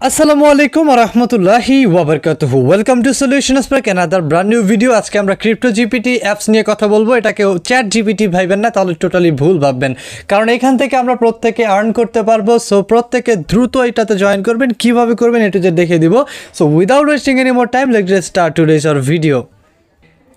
আসসালামু আলাইকুম রহমতুল্লাহি ওয়াবারকাতুহু welcome to solution park another brand new video আজকে আমরা ক্রিপ্টো জিপিটি অ্যাপস নিয়ে কথা বলব। এটাকে চ্যাট জিপিটি ভাববেন না, তাহলে টোটালি ভুল ভাববেন। কারণ এখান থেকে আমরা প্রত্যেকে আর্ন করতে পারব। সো প্রত্যেকে দ্রুত এটাতে জয়েন করবেন। কীভাবে করবেন এটু যে দেখে দিব। So without wasting any more time let start today's or video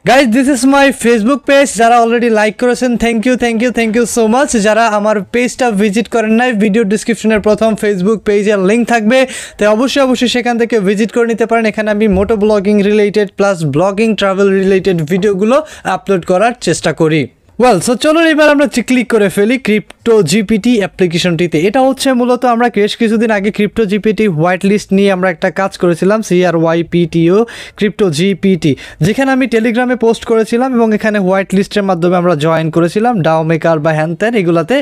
guys this is my Facebook page যারা অলরেডি লাইক করেছেন thank you thank you thank you so much যারা আমার পেজটা ভিজিট করেন নাই ভিডিও ডিসক্রিপশনের প্রথম ফেসবুক পেজের লিঙ্ক থাকবে। তাই অবশ্যই অবশ্যই সেখান থেকে ভিজিট করে নিতে পারেন। এখানে আমি moto blogging related plus blogging travel related ভিডিওগুলো আপলোড করার চেষ্টা করি। ওয়েল সো চলুন এবার আমরা ক্লিক করে ফেলি ক্রিপ্টো জিপিটি অ্যাপ্লিকেশনটিতে এটা হচ্ছে মূলত আমরা বেশ কিছুদিন আগে ক্রিপ্টো জিপিটি হোয়াইট লিস্ট নিয়ে আমরা একটা কাজ করেছিলাম CR Y PTO crypto GPT যেখানে আমি টেলিগ্রামে পোস্ট করেছিলাম এবং এখানে হোয়াইট লিস্টের মাধ্যমে আমরা জয়েন করেছিলাম ডাও মেকার বা হ্যান ত্যান এগুলাতে।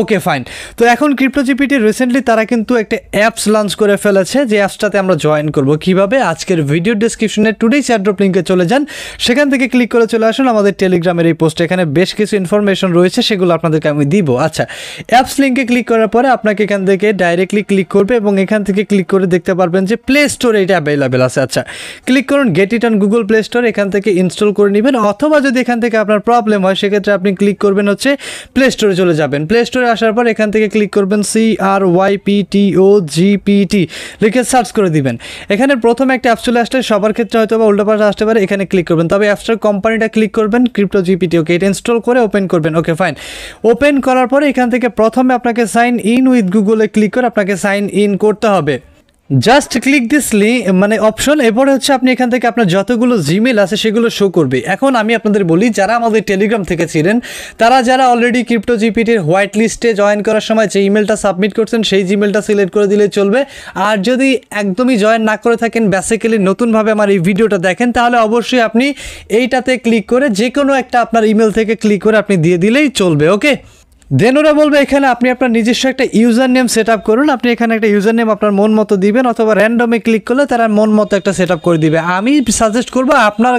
ওকে ফাইন তো এখন ক্রিপ্টো জিপিটি রিসেন্টলি তারা কিন্তু একটা অ্যাপস লঞ্চ করে ফেলেছে, যে অ্যাপসটাতে আমরা জয়েন করব। কীভাবে? আজকের ভিডিও ডিসক্রিপশনে টুডেই চ্যাটড্রপ লিঙ্কে চলে যান। সেখান থেকে ক্লিক করে চলে আসুন আমাদের টেলিগ্রামের এই পোস্টে এখানে বেশ কিছু ইনফরমেশন রয়েছে, সেগুলো আপনাদেরকে আমি দিব। আচ্ছা অ্যাপস লিঙ্কে ক্লিক করার পরে আপনাকে এখান থেকে ডাইরেক্টলি ক্লিক করবে এবং এখান থেকে ক্লিক করে দেখতে পারবেন যে প্লে স্টোরে এটা অ্যাভেলেবেল আছে। আচ্ছা ক্লিক করুন get it on Google Play Store এখান থেকে ইনস্টল করে নেবেন। অথবা যদি এখান থেকে আপনার প্রবলেম হয়, সেক্ষেত্রে আপনি ক্লিক করবেন হচ্ছে প্লে স্টোরে চলে যাবেন। প্লে স্টোরে আসার পর এখান থেকে ক্লিক করবেন C R Y P T O G P T লিখে সার্চ করে দিবেন। এখানে প্রথম একটা অ্যাপ চলে আসলে সবার ক্ষেত্রে হয়তো বা উল্টো পাশে আসতে পারে, এখানে ক্লিক করবেন। তবে অ্যাপসটার কোম্পানিটা ক্লিক করবেন ক্রিপ্টো জিপিটি ওকে এটা ইনস্টল করে ওপেন করবেন। ওকে ফাইন ওপেন করার পরে এখান থেকে প্রথমে আপনাকে সাইন ইন উইথ গুগলে ক্লিক করে আপনাকে সাইন ইন করতে হবে। জাস্ট ক্লিক দিস মানে অপশন এরপরে হচ্ছে আপনি এখান থেকে আপনার যতগুলো জিমেল আছে সেগুলো শো করবে। এখন আমি আপনাদের বলি, যারা আমাদের টেলিগ্রাম থেকে ছিলেন, তারা যারা অলরেডি ক্রিপ্টো জিপিটির হোয়াইট লিস্টে জয়েন করার সময় যে ইমেলটা সাবমিট করছেন, সেই জিমেলটা সিলেক্ট করে দিলে চলবে। আর যদি একদমই জয়েন না করে থাকেন বেসিক্যালি নতুনভাবে আমার এই ভিডিওটা দেখেন, তাহলে অবশ্যই আপনি এইটাতে ক্লিক করে যে কোনো একটা আপনার ইমেল থেকে ক্লিক করে আপনি দিয়ে দিলেই চলবে ওকে দেন ওরা বলবে, এখানে আপনি আপনার নিজস্ব একটা ইউজার নেম সেট আপ করুন। আপনি এখানে একটা ইউজার নেম আপনার মন মতো দিবেন অথবা র্যান্ডমে ক্লিক করলে তারা মন মতো একটা সেট আপ করে দিবে। আমি সাজেস্ট করব, আপনার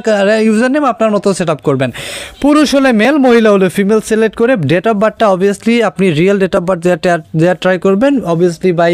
ইউজার নেম আপনার মতো সেট আপ করবেন। পুরুষ হলে মেল মহিলা হলে ফিমেল সিলেক্ট করে ডেট অফ বার্থটা অবভিয়াসলি আপনি রিয়েল ডেট অফ বার্থ দেওয়ার ট্রাই করবেন। Obviously by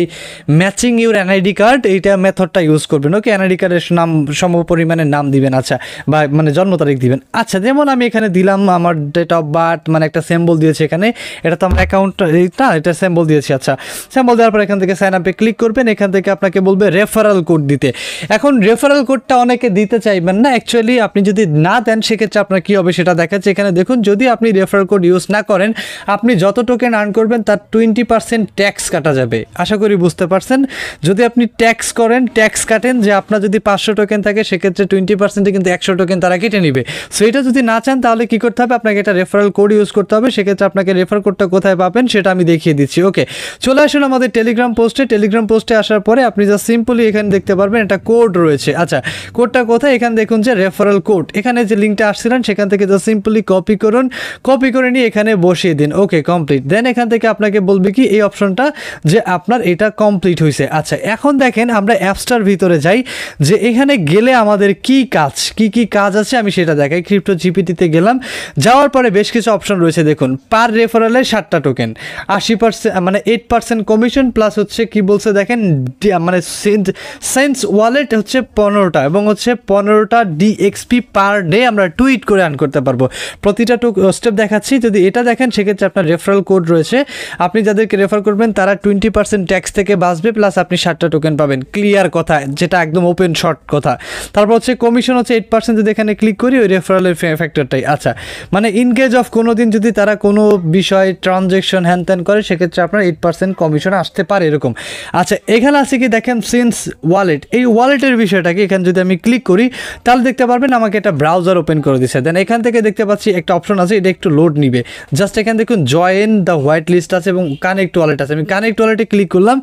matching your NID card এইটা মেথডটা ইউজ করবেন। ওকে এনআইডি কার্ডের নাম, সম পরিমাণে নাম দিবেন আচ্ছা। বা মানে জন্ম তারিখ দিবেন। আচ্ছা যেমন আমি এখানে দিলাম আমার ডেট অফ বার্থ মানে একটা সিম্বল দিয়েছে এখানে। এটা তো আমার অ্যাকাউন্ট না, এটা স্যাম্বল দিয়েছি আচ্ছা। স্যাম্বল দেওয়ার পর এখান থেকে সাইন আপে ক্লিক করবেন, এখান থেকে আপনাকে বলবে রেফারাল কোড দিতে। এখন রেফারাল কোডটা অনেকে দিতে চাইবেন না অ্যাকচুয়ালি আপনি যদি না দেন, সেক্ষেত্রে আপনার কী হবে সেটা দেখাচ্ছে। এখানে দেখুন, যদি আপনি রেফারাল কোড ইউজ না করেন, আপনি যত টোকেন আর্ন করবেন, তার টোয়েন্টি পার্সেন্ট ট্যাক্স কাটা যাবে। আশা করি বুঝতে পারছেন? যদি আপনি ট্যাক্স করেন ট্যাক্স কাটেন, যে আপনার যদি পাঁচশো টোকেন থাকে, সেক্ষেত্রে টোয়েন্টি পার্সেন্টে কিন্তু একশো টোকেন তারা কেটে নিবে। সো এটা যদি না চান, তাহলে কী করতে হবে? আপনাকে এটা রেফারাল কোড ইউজ করতে হবে। সেক্ষেত্রে আপনাকে রেফার কোডটা কোথায় পাবেন সেটা আমি দেখিয়ে দিচ্ছি। ওকে চলে আসুন আমাদের টেলিগ্রাম পোস্টে টেলিগ্রাম পোস্টে আসার পরে আপনি যা সিম্পলি এখানে দেখতে পারবেন একটা কোড রয়েছে। আচ্ছা কোডটা কোথায়? এখানে দেখুন যে রেফারেল কোড এখানে যে লিঙ্কটা আসছিলেন, সেখান থেকে যা সিম্পলি কপি করুন। কপি করে নিয়ে এখানে বসিয়ে দিন। ওকে কমপ্লিট দেন এখান থেকে আপনাকে বলবে কি, এই অপশনটা যে আপনার এটা কমপ্লিট হয়েছে আচ্ছা এখন দেখেন আমরা অ্যাপসটার ভিতরে যাই, যে এখানে গেলে আমাদের কি কাজ, কি কি কাজ আছে আমি সেটা দেখাই। ক্রিপ্টো জিপিটিতে গেলাম। যাওয়ার পরে বেশ কিছু অপশন রয়েছে, দেখুন। পার রেফারেলে ষাটটা টোকেন আশি পার্সেন্ট মানে এইট পার্সেন্ট কমিশন প্লাস হচ্ছে কি বলছে দেখেন মানে সেন্স ওয়ালেট হচ্ছে পনেরোটা এবং হচ্ছে পনেরোটা ডিএক্সপি পার ডে আমরা টুইট করে আর্ন করতে পারব। প্রতিটা স্টেপ দেখাচ্ছি, যদি এটা দেখেন, সেক্ষেত্রে আপনার রেফারেল কোড রয়েছে। আপনি যাদেরকে রেফার করবেন, তারা টোয়েন্টি পার্সেন্ট ট্যাক্স থেকে বাঁচবে প্লাস আপনি ষাটটা টোকেন পাবেন। ক্লিয়ার কথা, যেটা একদম ওপেন শর্ট কথা। তারপর হচ্ছে কমিশন হচ্ছে এইট পার্সেন্ট যদি এখানে ক্লিক করি, ওই রেফারেলের ফ্যাক্টরটাই আচ্ছা মানে ইনগেজ অফ কোনো দিন যদি তারা কোনো বিষয় ট্রানজেকশন হ্যান ত্যান করে, সেক্ষেত্রে আপনার এইট পার্সেন্ট কমিশন আসতে পারে এরকম। আচ্ছা এখানে আছে কি দেখেন সিন্স ওয়ালেট এই ওয়ালেটের বিষয়টাকে এখানে যদি আমি ক্লিক করি, তাহলে দেখতে পারবেন আমাকে একটা ব্রাউজার ওপেন করে দিচ্ছে দেন এখান থেকে দেখতে পাচ্ছি একটা অপশন আছে, এটা একটু লোড নিবে। জাস্ট এখানে দেখুন জয়েন দ্য হোয়াইট লিস্ট আছে এবং কানেক্ট ওয়ালেট আছে। আমি কানেক্ট ওয়ালেটে ক্লিক করলাম,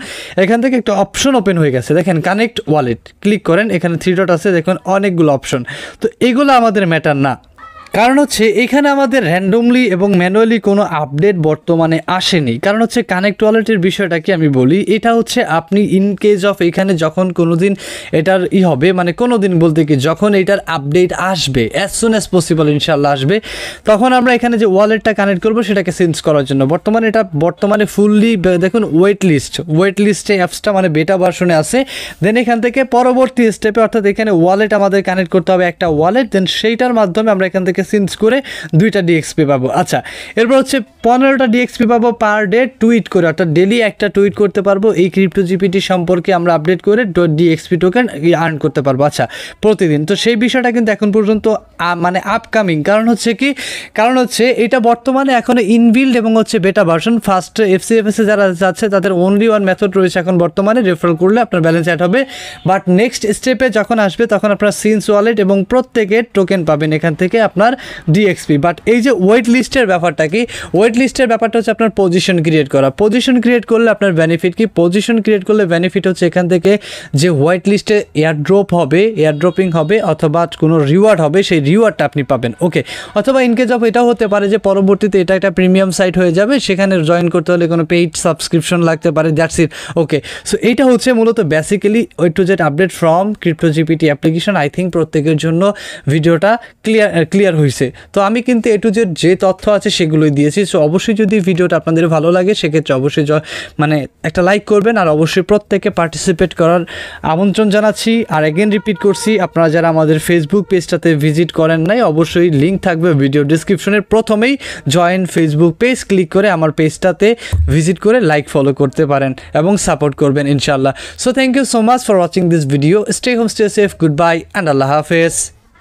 এখান থেকে একটা অপশন ওপেন হয়ে গেছে। দেখেন কানেক্ট ওয়ালেট ক্লিক করেন, এখানে থ্রি ডট আছে, দেখুন, অনেকগুলো অপশন তো এগুলো আমাদের ম্যাটার না। কারণ হচ্ছে এখানে আমাদের র্যান্ডমলি এবং ম্যানুয়ালি কোনো আপডেট বর্তমানে আসেনি। কারণ হচ্ছে কানেক্ট ওয়ালেটের বিষয়টা কি আমি বলি, এটা হচ্ছে আপনি ইন কেস অফ এখানে যখন কোনো দিন এটার ই হবে মানে কোনো দিন বলতে কি যখন এটার আপডেট আসবে অ্যাজ সুন অ্যাজ পসিবল ইনশাল্লাহ আসবে, তখন আমরা এখানে যে ওয়ালেটটা কানেক্ট করব সেটাকে চেঞ্জ করার জন্য। বর্তমানে এটা বর্তমানে ফুললি দেখুন ওয়েট লিস্ট ওয়েট লিস্টে অ্যাপসটা মানে বেটা ভার্সনে আছে। দেন এখান থেকে পরবর্তী স্টেপে অর্থাৎ এখানে ওয়ালেট আমাদের কানেক্ট করতে হবে একটা ওয়ালেট দেন সেইটার মাধ্যমে আমরা এখান থেকে চেঞ্জ করে দুইটা ডিএক্সপি পাবো। আচ্ছা এরপর হচ্ছে পনেরোটা ডিএক্সপি পাবো পার ডে টুইট করে, অর্থাৎ ডেলি একটা টুইট করতে পারব। এই ক্রিপ্টো জিপিটি সম্পর্কে আমরা আপডেট করে ডিএক্সপি টোকেন আর্ন করতে পারব। আচ্ছা প্রতিদিন। তো সেই বিষয়টা কিন্তু এখন পর্যন্ত মানে আপকামিং কারণ হচ্ছে কি, কারণ হচ্ছে এটা বর্তমানে এখন ইনবিল্ড এবং হচ্ছে বেটা ভার্সন ফার্স্ট এফসিএফএস যারা যাচ্ছে, তাদের অনলি ওয়ান মেথড রয়েছে এখন বর্তমানে রেফার করলে আপনার ব্যালেন্স অ্যাড হবে। বাট নেক্সট স্টেপে যখন আসবে, তখন আপনার সিন্স ওয়ালেট এবং প্রত্যেকের টোকেন পাবেন। এখান থেকে আপনার ডিএক্সপি বাট এই যে ওয়েট লিস্টের ব্যাপারটা কি? ওয়েট লিস্টের ব্যাপারটা হচ্ছে আপনার পজিশন ক্রিয়েট করা। পজিশন ক্রিয়েট করলে আপনার বেনিফিট কি? পজিশন ক্রিয়েট করলে বেনিফিট হচ্ছে এখান থেকে যে হোয়াইট লিস্টে এয়ারড্রপ হবে এয়ারড্রপিং হবে, অথবা কোনো রিওয়ার্ড হবে, সেই রিওয়ার্ডটা আপনি পাবেন। ওকে অথবা ইনকেস অফ এটাও হতে পারে যে পরবর্তীতে এটা একটা প্রিমিয়াম সাইট হয়ে যাবে, সেখানে জয়েন করতে হলে কোনো পেইড সাবস্ক্রিপশন লাগতে পারে দ্যাটস ইট ওকে সো এইটা হচ্ছে মূলত বেসিক্যালি ওই to Z update from crypto GPT application I think প্রত্যেকের জন্য ভিডিওটা ক্লিয়ার ক্লিয়ার হয়েছে তো আমি কিন্তু এ টু জেড যে তথ্য আছে সেগুলোই দিয়েছি। সো অবশ্যই যদি ভিডিওটা আপনাদের ভালো লাগে, সেক্ষেত্রে অবশ্যই মানে একটা লাইক করবেন আর অবশ্যই প্রত্যেকে পার্টিসিপেট করার আমন্ত্রণ জানাচ্ছি। আর এগেন রিপিট করছি, আপনারা যারা আমাদের ফেসবুক পেজটাতে ভিজিট করেন নাই, অবশ্যই লিঙ্ক থাকবে ভিডিও ডিসক্রিপশনের প্রথমেই। জয়েন ফেসবুক পেজ ক্লিক করে আমার পেজটাতে ভিজিট করে লাইক ফলো করতে পারেন এবং সাপোর্ট করবেন ইনশাল্লাহ so thank you so much for watching this video stay home stay safe good bye and আল্লাহ হাফেজ।